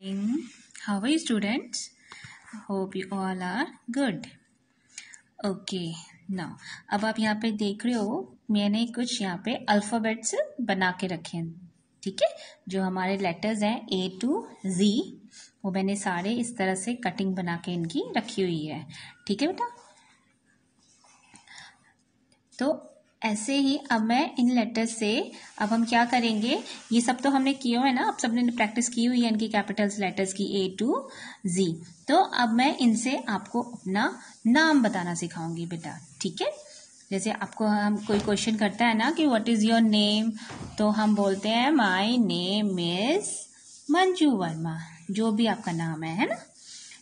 How are you, students? Hope you all are good. Okay now अब आप यहाँ पे देख रहे हो, मैंने कुछ यहाँ पे अल्फ़ाबेट्स बना के रखे हैं, ठीक है जो हमारे लेटर्स हैं ए टू जी वो मैंने सारे इस तरह से कटिंग बना के इनकी रखी हुई है, ठीक है बेटा तो ऐसे ही अब मैं इन लेटर्स से, अब हम क्या करेंगे? ये सब तो हमने किए हुए ना, अब सबने प्रैक्टिस की हुई है इनकी कैपिटल्स लेटर्स की ए टू जी तो अब मैं इनसे आपको अपना नाम बताना सिखाऊँगी बेटा, ठीक है? जैसे आपको हम कोई क्वेश्चन करता है ना कि व्हाट इज़ योर नेम तो हम बोलते हैं my name is Manju Verma, जो भी आपका नाम है है ना?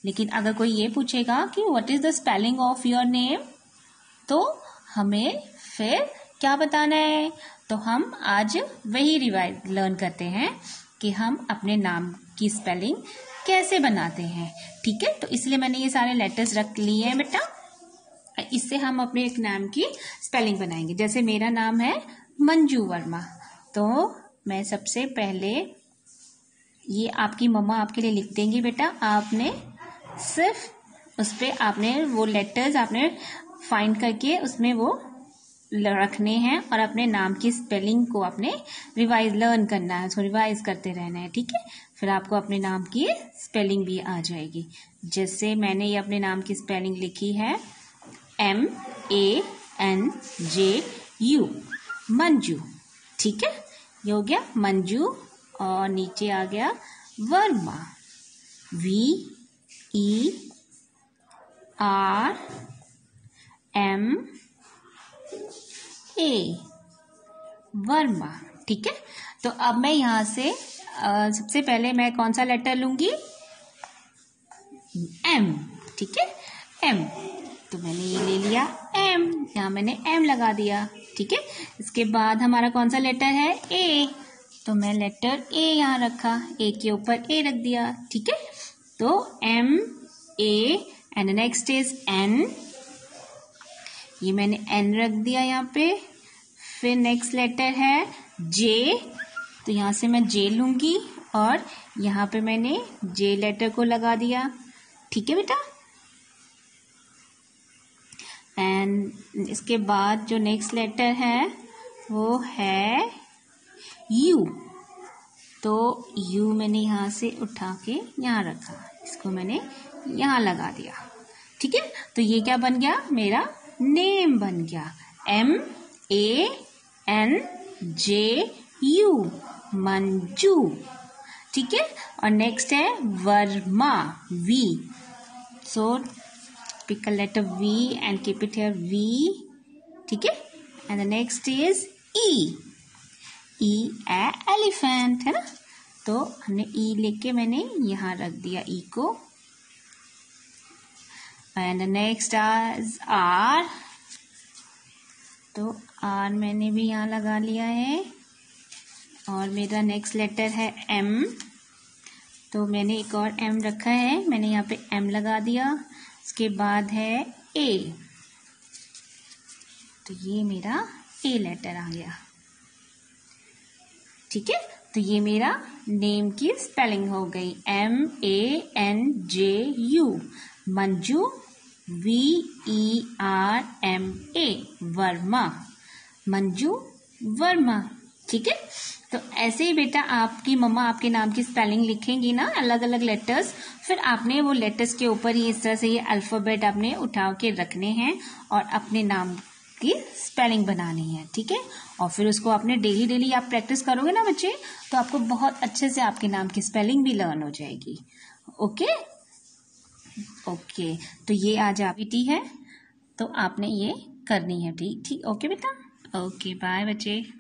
लेकिन अगर कोई ये पूछेगा कि what is the spelling of your name तो हमें फिर क्या बताना है? तो हम आज वही रिवाइज लर्न करते हैं कि हम अपने नाम की स्पेलिंग कैसे बनाते हैं। ठीक है? तो इसलिए मैंने ये सारे लेटर्स रख लिए हैं बेटा। इससे हम अपने एक नाम की स्पेलिंग बनाएँगे। जैसे मेरा नाम है मंजू वर्मा। तो मैं सबसे पहले ये आपकी मम्मा आपके लिए लिख देंगी बेटा। आपने सिर्फ़ उस पर आपने वो लेटर्स आपने फाइंड करके उसमें वो रखने हैं और अपने नाम की स्पेलिंग को अपने रिवाइज लर्न करना है, उसको रिवाइज करते रहना है, ठीक है? फिर आपको अपने नाम की स्पेलिंग भी आ जाएगी। जैसे मैंने ये अपने नाम की स्पेलिंग लिखी है M A N J U Manju, ठीक है? ये हो गया मंजू और नीचे आ गया Verma V E R M A Verma ठीक है? तो अब मैं यहाँ से आ, सबसे पहले मैं कौन सा लेटर लूँगी? एम ठीक है? एम तो मैंने ये ले लिया एम यहाँ मैंने एम लगा दिया ठीक है? इसके बाद हमारा कौन सा लेटर है? ए तो मैं लेटर ए यहाँ रखा ए के ऊपर ए रख दिया ठीक है? तो M A and next is N ये मैंने एन रख दिया यहाँ पे। फिर नेक्स्ट लेटर है जे तो यहाँ से मैं जे लूँगी और यहाँ पे मैंने जे लेटर को लगा दिया। ठीक है बेटा? एंड इसके बाद जो नेक्स्ट लेटर है, वो है यू तो यू मैंने यहाँ से उठा के यहाँ रखा। इसको मैंने यहाँ लगा दिया। ठीक है? तो ये क्या बन गया? मेरा नेम बन गया। M A N J U Manju. ठीक है? और नेक्स्ट है Verma V so pick a letter V and keep it here V ठीक है? And the next is E E A elephant है ना? तो हमने ई e लेके मैंने यहाँ रख दिया ई e को। एंड नेक्स्ट आज आर तो आर मैंने भी यहाँ लगा लिया है। और मेरा नेक्स्ट लेटर है एम तो मैंने एक और एम रखा है। मैंने यहाँ पे एम लगा दिया। उसके बाद है ए तो ये मेरा ए लेटर आ गया। ठीक है? तो ये मेरा नेम की स्पेलिंग हो गई। M A N J U Manju V E R M A Verma. Manju, Verma. ठीक है? तो ऐसे ही बेटा आपकी मम्मा आपके नाम की स्पेलिंग लिखेंगी ना अलग अलग लेटर्स फिर आपने वो लेटर्स के ऊपर ही इस तरह से ये अल्फ़ाबेट आपने उठा के रखने हैं और अपने नाम की स्पेलिंग बनानी है, ठीक है? और फिर उसको आपने डेली डेली आप प्रैक्टिस करोगे ना बच्चे तो आपको बहुत अच्छे से आपके नाम की स्पेलिंग भी लर्न हो जाएगी। ओके ओके तो ये आज आप है तो आपने ये करनी है, ठीक ठीक, ओके बेटा? ओके, बाय बच्चे।